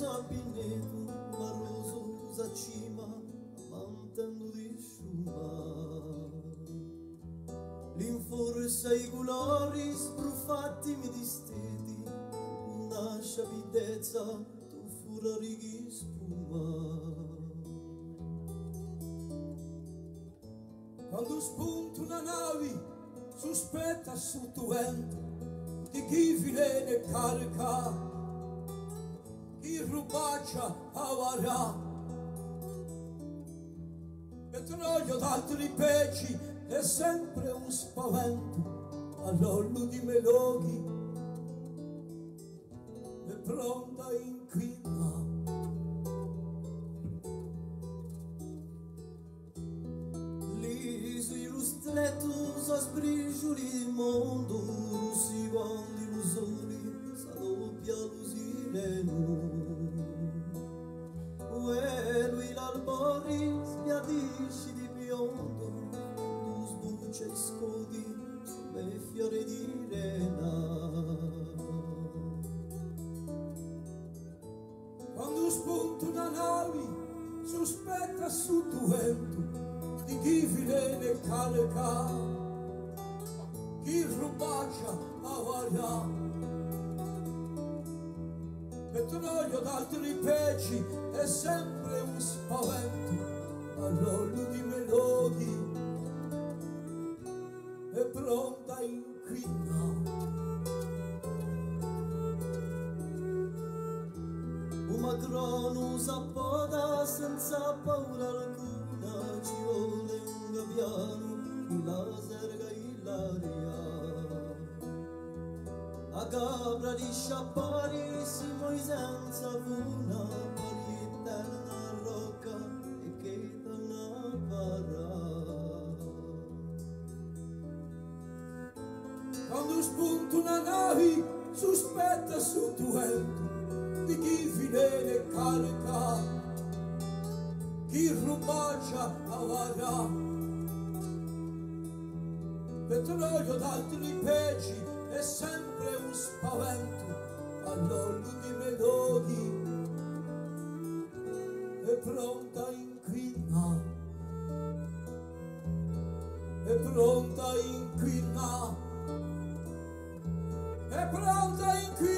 sa pinneto, maroso sa cima, mantendo di sciuma. L'inforza i colori sbruffati mi disteti, una sciavidezza, tu furori di spuma. Quando spunta una nave, sospetta sotto vento, di chi viene carica, chi rubaccia avarà. Petrolio d'altri peci è sempre un spavento all'ollo di meloghi è pronta a Liso ilustretos aos brijuli do mundo Si quando illusori sa doppia lusireno Uelo l'albori sbiadisci di biondo Tu sbuccia e scodi come fiore di rena. Quando spunta una nave sospetta vento di chi chi rubaccia avarà. Petrolio d'altri peci è sempre un spavento all'olio di melodi è pronta a inquinare. Un matrono s'appoda senza paura alcuna A capra di sciappari si muove senza funa Pari eterna rocca e che torna barra Quando spunta una nave sospetta sotto vento di chi viene carica, chi rubaccia avarà. Petrolio d'altri peci è sempre spavento all'orlo di Melodi è pronta a incrinare è pronta a incrinare è pronta a incrinare